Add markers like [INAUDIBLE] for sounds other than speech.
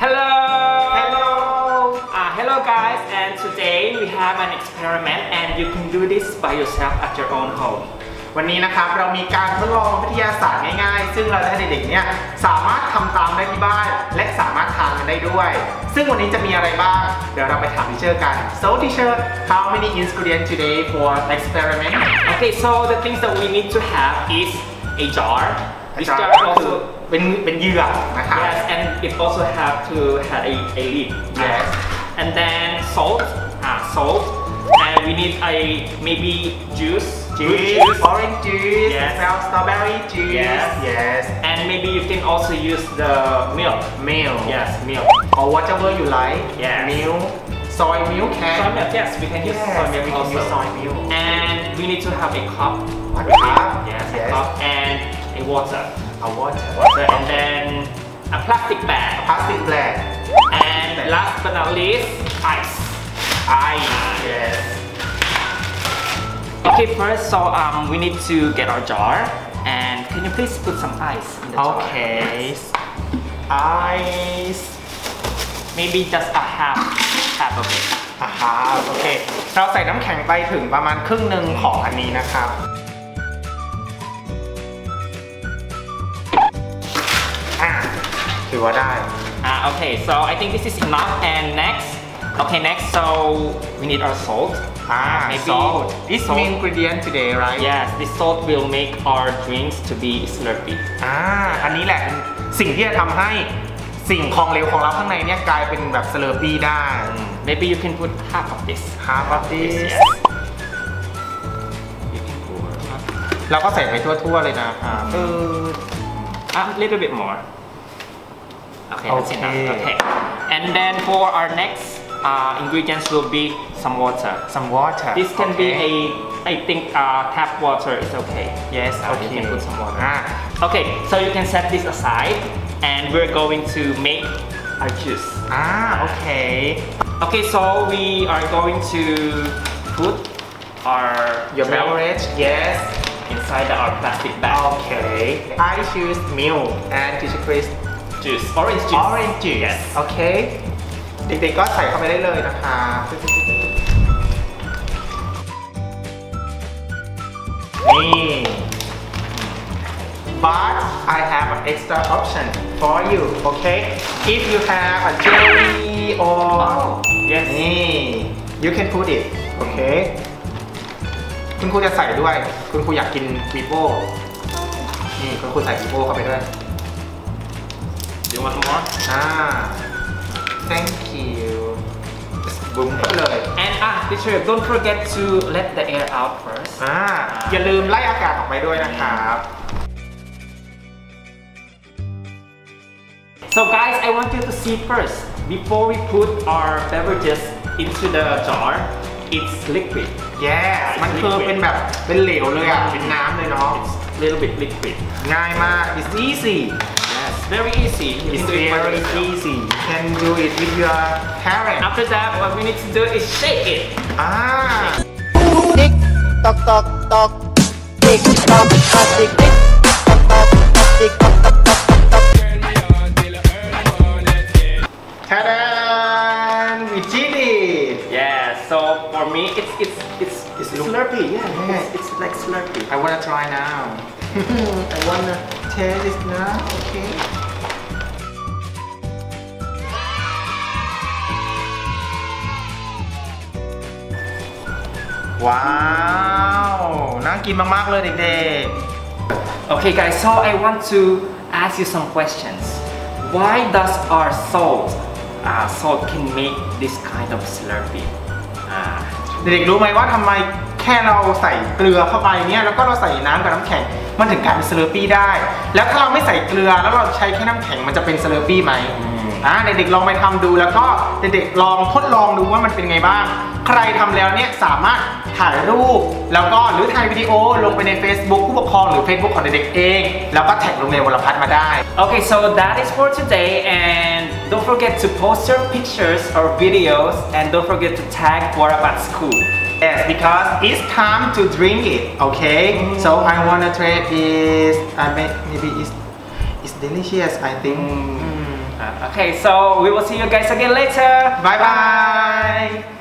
Hello. Hello. Uh, hello guys, and today we have an experiment, and you can do this by yourself at your own home. วันนี้นะครับเรามีการทดลองวิทยาศาสตร์ง่ายๆ ซึ่งเราจะให้เด็กๆเนี่ยสามารถทำตามได้ที่บ้าน และสามารถทานกันได้ด้วย ซึ่งวันนี้จะมีอะไรบ้าง เดี๋ยวเราไปถามทีเชอร์กัน so teacher how many ingredients today for experiment Okay, so the things that we need to have is a jar. This jar ก็คือ also เป็นเป็นเหยื่อนะครับ yes, and it also have to have a, a lid. Yes. And then salt, uh, salt, and we need a maybe juice, fruit juice orange juice Yes. well strawberry juice Yes. yes and maybe you can also use the milk. milk Yes, milk. or whatever you like Yes. milk soy milk can Soy milk, yes, we can use Yes, soy milk we can also. use soy milk. And we need to have a cup. What cup? Yes, Yes. a cup and a water. a water Water and then a plastic bag. A plastic bag And last but not least, ice. ice yes Okay, first, so um, we need to get our jar. And can you please put some ice in the jar? Okay. ice Maybe just a half, half of it. อ่าฮะโอเค เราใส่น้ำแข็งไปถึงประมาณครึ่งหนึ่งของอันนี้นะครับ อ่ะถือว่าได้ Uh, okay, so I think this is enough. And next, okay, next, so we need our salt. อ่า Maybe salt this salt. main ingredient today right Yes, this salt will make our drinks to be slurpy. อ่า อันนี้แหละเป็นสิ่งที่จะทำให้สิ่งของเหลวของเราข้างในเนี่ยกลายเป็นแบบสเลอร์ปี้ได้ Maybe you can put half of this. half of this Yes. You can pour half. เราก็ใส่ไปทั่วๆเลยนะครับเออ A little bit more. Okay, that's Okay. enough. Okay. And then for our next uh, ingredients will be some water. some water This can be Okay. a, I think uh, tap water is okay. yes Uh, okay You can put some water. อ่า Okay, so you can set this aside and we're going to make our juice. อ่าโอเค Okay, so we are going to put our your drink beverage yes inside the- our plastic bag. okay I choose milk and teacher Chris Juice, orange juice. orange juice Yes. โอเค เด็กๆก็ใส่เข้าไปได้เลยนะคะ นี่ but I have an extra option for you okay if you have a jelly or Oh, yes. นี่ you can put it โอเคคุณครูจะใส่ด้วย คุณครูอยากกินวีโป้นี่คุณครูใส่วีโป้เข้าไปด้วย Do you want more? อ่า thank you บุ้มเข้าไปเลย And ah, teacher, don't forget to let the air out first. อ่าอย่าลืมไล่อากาศออกไปด้วยนะครับ So guys, I want you to see first. Before we put our beverages into the jar, it's liquid. yes มันคือเป็นแบบเป็นเหลวเลยอะเป็นน้ำเลยเนาะ It's a little bit liquid. ง่ายมาก it's easy Yes, very easy. You it's can do it by very yourself. easy you can do it with your parents After that, what we need to do is shake it. อ่า tick tock tock tock tick tock tock tick tick tock tock tock tick tock tock tock tock Ta-da! We did it! Yeah. So for me, it's it's it's it's look- Slurpee. Yeah, Yeah. It's, it's like Slurpee. I wanna try now. [LAUGHS] I wanna taste it now. Okay. ว้าว น่ากินมาก ๆ เลยเด็ก Okay, guys. So I want to ask you some questions. Why does our salt uh, salt can make this kind of Slurpee? Ah. ๆเด็กๆรู้ไหมว่าทำไมแค่เราใส่เกลือเข้าไปเนี่ยแล้วก็เราใส่น้ำกับน้ำแข็งมันถึงกลายเป็นสเลอร์ปี้ได้ แล้วถ้าเราไม่ใส่เกลือแล้วเราใช้แค่น้ำแข็งมันจะเป็นสเลอร์ปี้ไหมอ่าเด็กๆลองไปทำดูแล้วก็เด็กๆลองทดลองดูว่ามันเป็นไงบ้าง ใครทำแล้วเนี่ยสามารถ ถ่ายรูป แล้วก็หรือถ่ายวิดีโอลงไปใน Facebook ผู้ปกครองหรือ Facebook ของเด็กๆเอง แล้วก็แท็กโรงเรียนวรพัฒน์มาได้ Okay, so that is for today, and don't forget to post your pictures or videos, and don't forget to tag Warabat School. Yes, because it's time to drink it. Okay. So I wanna try is I may, maybe it's it's delicious. I think. Mm. Uh, okay, so we will see you guys again later. Bye bye.